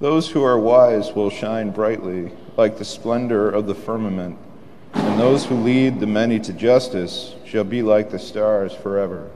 Those who are wise will shine brightly, like the splendor of the firmament, and those who lead the many to justice shall be like the stars forever.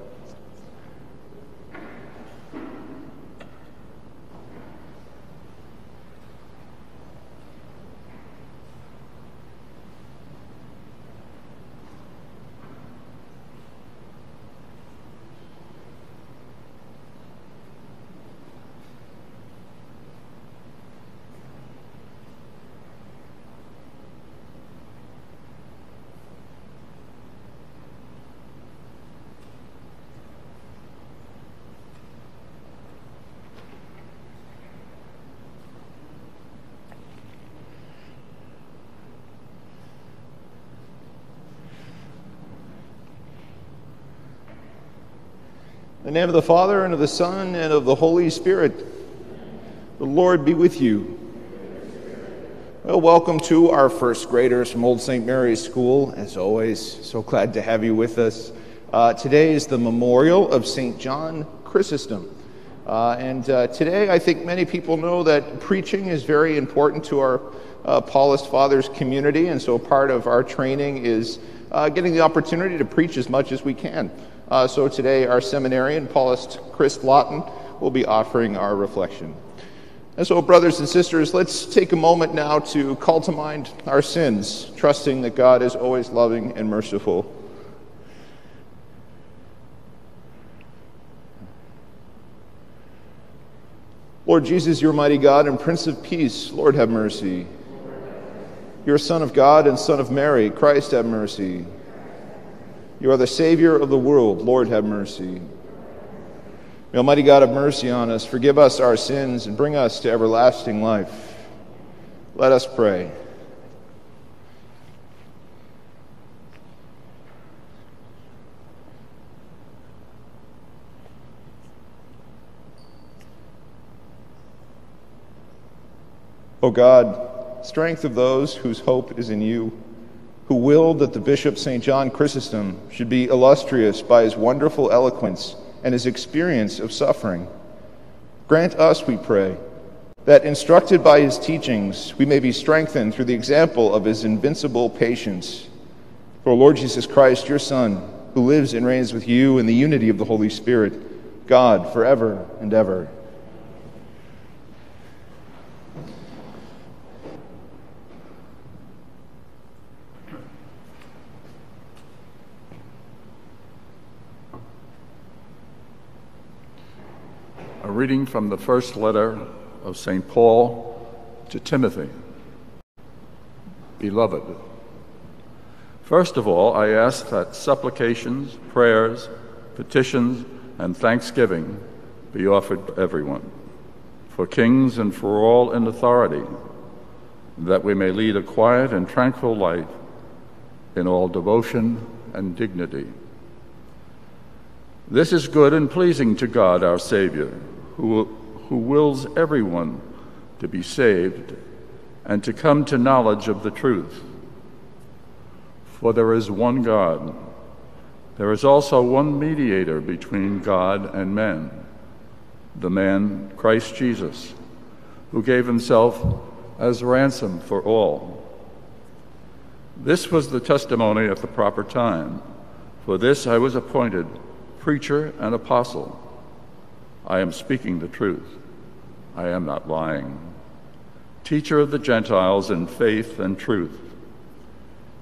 In the name of the Father, and of the Son, and of the Holy Spirit. The Lord be with you. Well, welcome to our first graders from Old St. Mary's School. As always, so glad to have you with us. Uh, today is the memorial of St. John Chrysostom. Uh, and uh, today, I think many people know that preaching is very important to our uh, Paulist Fathers community, and so part of our training is uh, getting the opportunity to preach as much as we can. Uh, so today, our seminarian, Paulist Chris Lawton, will be offering our reflection. And so, brothers and sisters, let's take a moment now to call to mind our sins, trusting that God is always loving and merciful. Lord Jesus, your mighty God and Prince of Peace, Lord have mercy. Your Son of God and Son of Mary, Christ have mercy. You are the Savior of the world. Lord, have mercy. May Almighty God have mercy on us, forgive us our sins, and bring us to everlasting life. Let us pray. O God, strength of those whose hope is in you who willed that the Bishop St. John Chrysostom should be illustrious by his wonderful eloquence and his experience of suffering. Grant us, we pray, that instructed by his teachings, we may be strengthened through the example of his invincible patience. For Lord Jesus Christ, your Son, who lives and reigns with you in the unity of the Holy Spirit, God, forever and ever. Reading from the first letter of St. Paul to Timothy. Beloved, first of all, I ask that supplications, prayers, petitions, and thanksgiving be offered to everyone, for kings and for all in authority, that we may lead a quiet and tranquil life in all devotion and dignity. This is good and pleasing to God our Savior who, who wills everyone to be saved and to come to knowledge of the truth. For there is one God. There is also one mediator between God and men, the man Christ Jesus, who gave himself as ransom for all. This was the testimony at the proper time. For this I was appointed preacher and apostle. I am speaking the truth. I am not lying. Teacher of the Gentiles in faith and truth.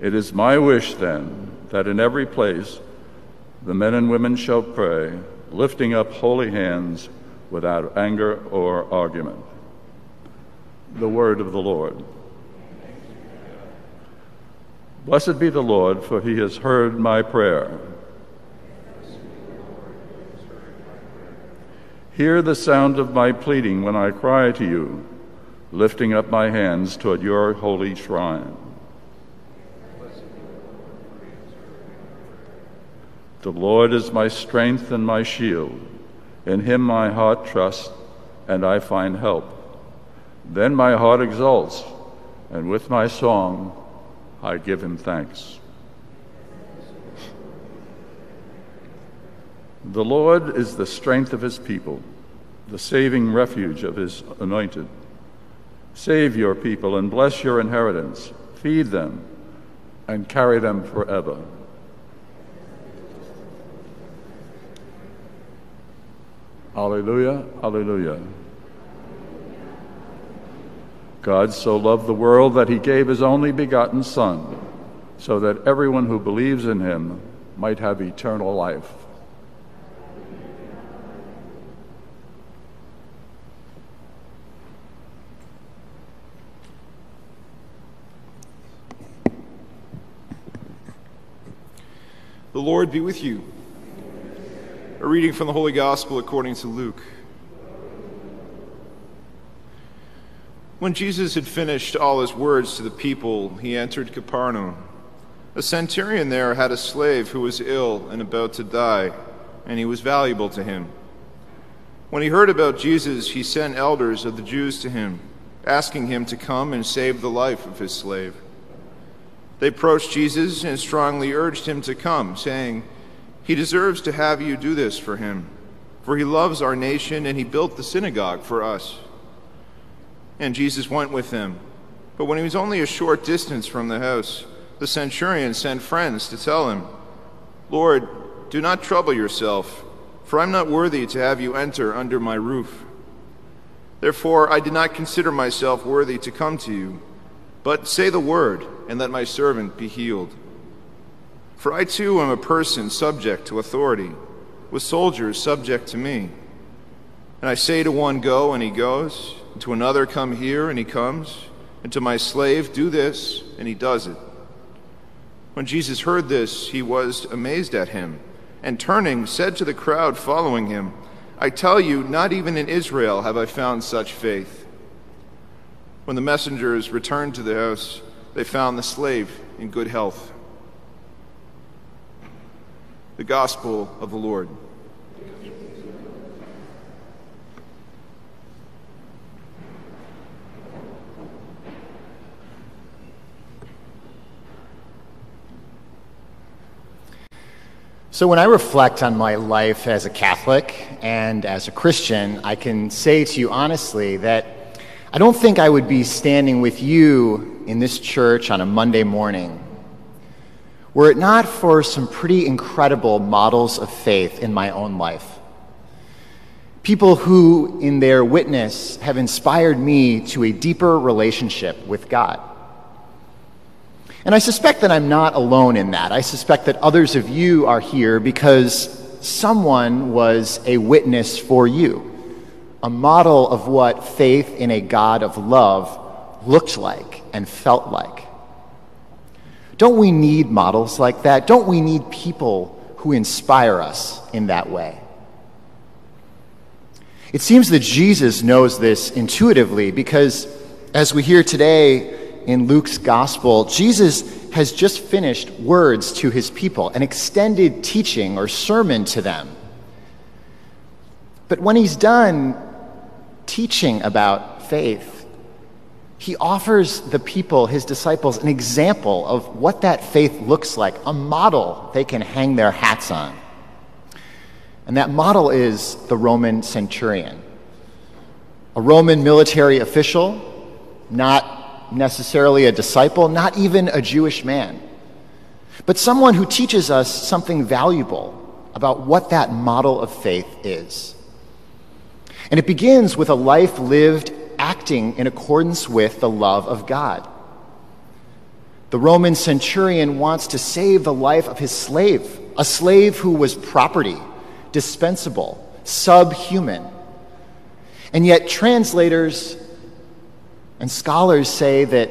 It is my wish, then, that in every place the men and women shall pray, lifting up holy hands without anger or argument. The word of the Lord. Blessed be the Lord, for he has heard my prayer. Hear the sound of my pleading when I cry to you, lifting up my hands toward your holy shrine. The Lord is my strength and my shield. In him my heart trusts, and I find help. Then my heart exults, and with my song I give him thanks. The Lord is the strength of his people, the saving refuge of his anointed. Save your people and bless your inheritance. Feed them and carry them forever. Alleluia, alleluia. God so loved the world that he gave his only begotten Son, so that everyone who believes in him might have eternal life. Lord be with you. A reading from the Holy Gospel according to Luke. When Jesus had finished all his words to the people, he entered Capernaum. A centurion there had a slave who was ill and about to die, and he was valuable to him. When he heard about Jesus, he sent elders of the Jews to him, asking him to come and save the life of his slave. They approached Jesus and strongly urged him to come, saying, He deserves to have you do this for him, for he loves our nation and he built the synagogue for us. And Jesus went with them. But when he was only a short distance from the house, the centurion sent friends to tell him, Lord, do not trouble yourself, for I'm not worthy to have you enter under my roof. Therefore, I did not consider myself worthy to come to you, but say the word, and let my servant be healed. For I too am a person subject to authority, with soldiers subject to me. And I say to one, Go, and he goes and to another, Come here, and he comes. And to my slave, Do this, and he does it. When Jesus heard this, he was amazed at him, and turning, said to the crowd following him, I tell you, not even in Israel have I found such faith. When the messengers returned to the house, they found the slave in good health. The Gospel of the Lord. So, when I reflect on my life as a Catholic and as a Christian, I can say to you honestly that I don't think I would be standing with you in this church on a Monday morning were it not for some pretty incredible models of faith in my own life. People who, in their witness, have inspired me to a deeper relationship with God. And I suspect that I'm not alone in that. I suspect that others of you are here because someone was a witness for you, a model of what faith in a God of love looked like and felt like. Don't we need models like that? Don't we need people who inspire us in that way? It seems that Jesus knows this intuitively because, as we hear today, in Luke's gospel, Jesus has just finished words to his people, an extended teaching or sermon to them. But when he's done teaching about faith, he offers the people, his disciples, an example of what that faith looks like, a model they can hang their hats on. And that model is the Roman centurion, a Roman military official, not necessarily a disciple, not even a Jewish man, but someone who teaches us something valuable about what that model of faith is. And it begins with a life lived acting in accordance with the love of God. The Roman centurion wants to save the life of his slave, a slave who was property, dispensable, subhuman. And yet, translators and scholars say that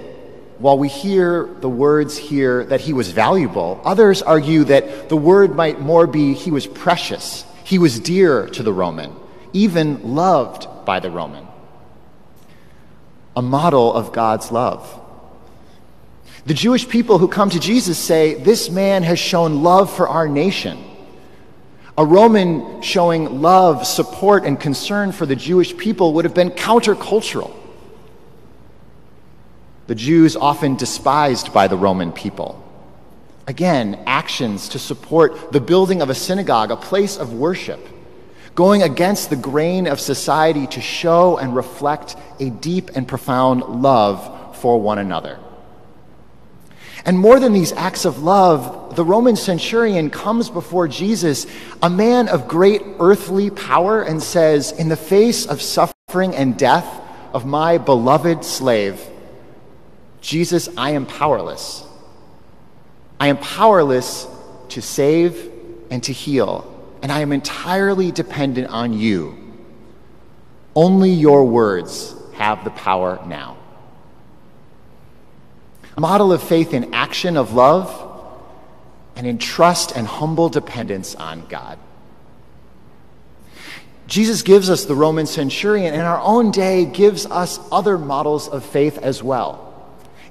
while we hear the words here that he was valuable, others argue that the word might more be he was precious, he was dear to the Roman, even loved by the Roman. A model of God's love. The Jewish people who come to Jesus say, This man has shown love for our nation. A Roman showing love, support, and concern for the Jewish people would have been countercultural the Jews often despised by the Roman people. Again, actions to support the building of a synagogue, a place of worship. Going against the grain of society to show and reflect a deep and profound love for one another. And more than these acts of love, the Roman centurion comes before Jesus, a man of great earthly power, and says, In the face of suffering and death of my beloved slave, Jesus, I am powerless. I am powerless to save and to heal, and I am entirely dependent on you. Only your words have the power now a model of faith in action of love and in trust and humble dependence on God. Jesus gives us the Roman centurion, and our own day gives us other models of faith as well.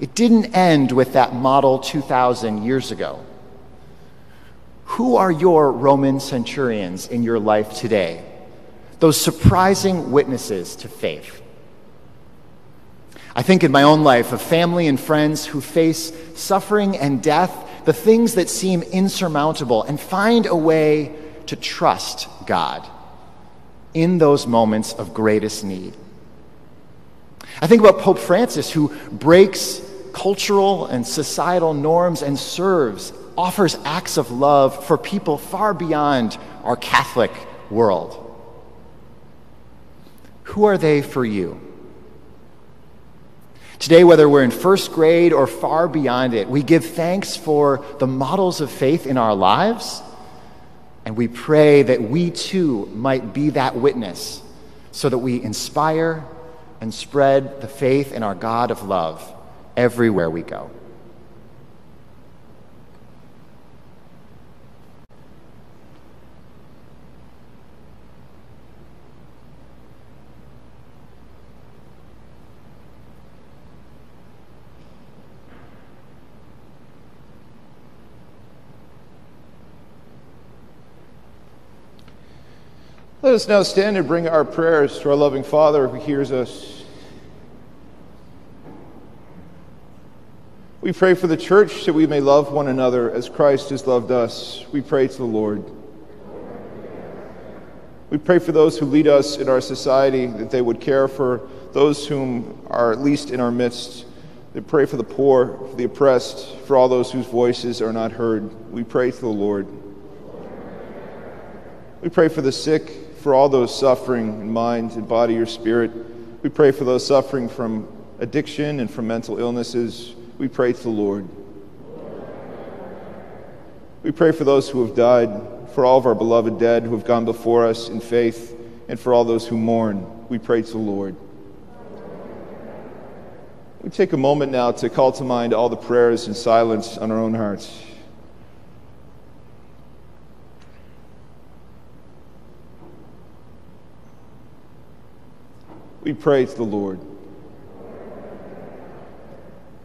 It didn't end with that model 2,000 years ago. Who are your Roman centurions in your life today? Those surprising witnesses to faith. I think in my own life of family and friends who face suffering and death, the things that seem insurmountable, and find a way to trust God in those moments of greatest need. I think about Pope Francis, who breaks cultural and societal norms and serves, offers acts of love for people far beyond our Catholic world. Who are they for you? Today, whether we're in first grade or far beyond it, we give thanks for the models of faith in our lives, and we pray that we too might be that witness so that we inspire and spread the faith in our God of love everywhere we go. Let us now stand and bring our prayers to our loving Father who hears us. We pray for the church that we may love one another as Christ has loved us. We pray to the Lord. We pray for those who lead us in our society that they would care for those whom are at least in our midst. We pray for the poor, for the oppressed, for all those whose voices are not heard. We pray to the Lord. We pray for the sick, for all those suffering in mind and body or spirit. We pray for those suffering from addiction and from mental illnesses. We pray to the Lord. We pray for those who have died, for all of our beloved dead who have gone before us in faith, and for all those who mourn. We pray to the Lord. We take a moment now to call to mind all the prayers in silence on our own hearts. We pray to the Lord.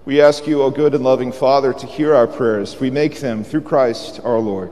We ask you, O good and loving Father, to hear our prayers. We make them through Christ our Lord.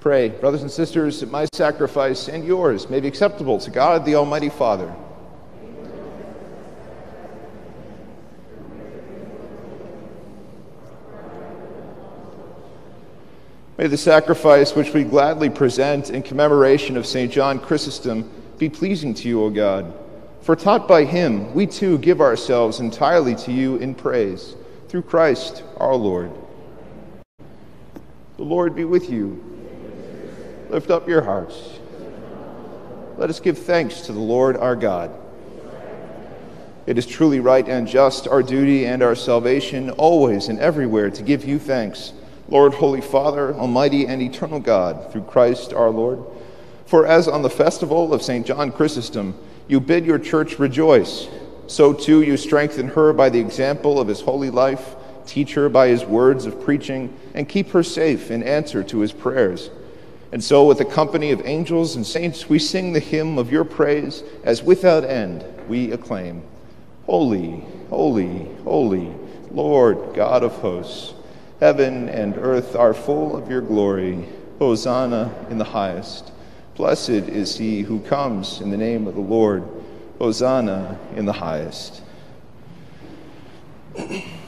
Pray, brothers and sisters, that my sacrifice and yours may be acceptable to God the Almighty Father. May the sacrifice which we gladly present in commemoration of St. John Chrysostom be pleasing to you, O God. For taught by him, we too give ourselves entirely to you in praise, through Christ our Lord. The Lord be with you. Lift up your hearts. Let us give thanks to the Lord our God. It is truly right and just, our duty and our salvation, always and everywhere, to give you thanks Lord, Holy Father, Almighty and eternal God, through Christ our Lord. For as on the festival of St. John Chrysostom you bid your church rejoice, so too you strengthen her by the example of his holy life, teach her by his words of preaching, and keep her safe in answer to his prayers. And so, with a company of angels and saints, we sing the hymn of your praise, as without end we acclaim Holy, holy, holy, Lord God of hosts. Heaven and earth are full of your glory. Hosanna in the highest. Blessed is he who comes in the name of the Lord. Hosanna in the highest.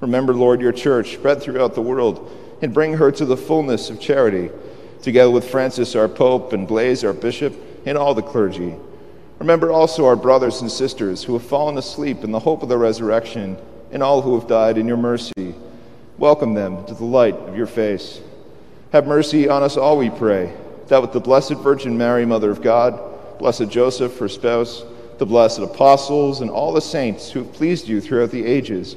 Remember, Lord, your church spread throughout the world and bring her to the fullness of charity, together with Francis, our Pope, and Blase, our Bishop, and all the clergy. Remember also our brothers and sisters who have fallen asleep in the hope of the resurrection, and all who have died in your mercy. Welcome them to the light of your face. Have mercy on us all, we pray, that with the Blessed Virgin Mary, Mother of God, blessed Joseph, her spouse, the blessed apostles, and all the saints who have pleased you throughout the ages,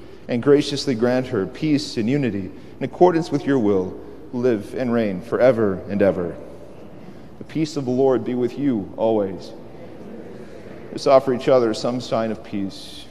and graciously grant her peace and unity in accordance with your will, live and reign forever and ever. The peace of the Lord be with you always. Let's offer each other some sign of peace. Peace.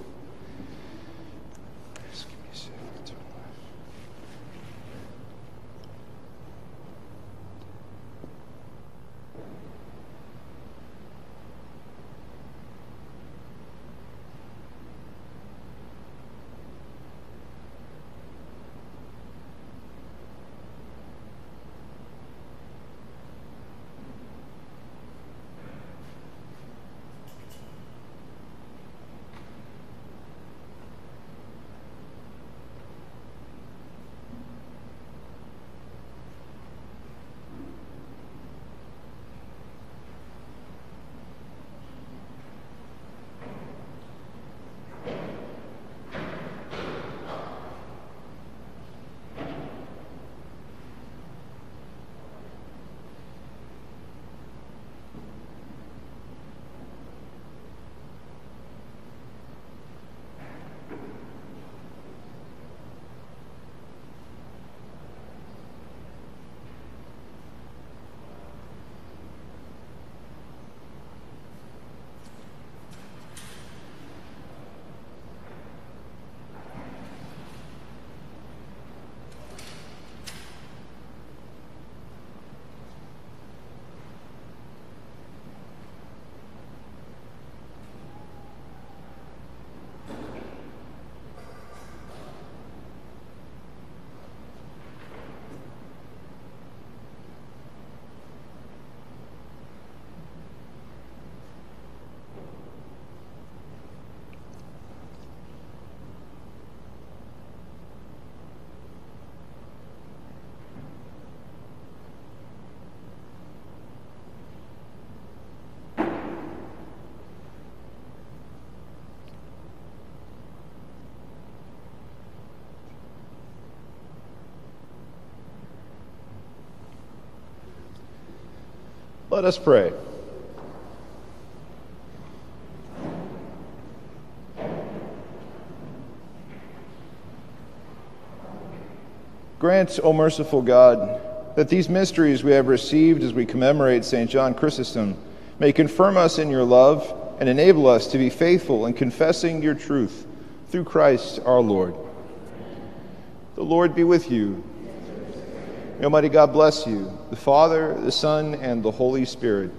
Let us pray. Grant, O merciful God, that these mysteries we have received as we commemorate St. John Chrysostom may confirm us in your love and enable us to be faithful in confessing your truth through Christ our Lord. The Lord be with you. Almighty God bless you, the Father, the Son, and the Holy Spirit.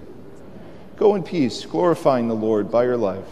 Go in peace, glorifying the Lord by your life.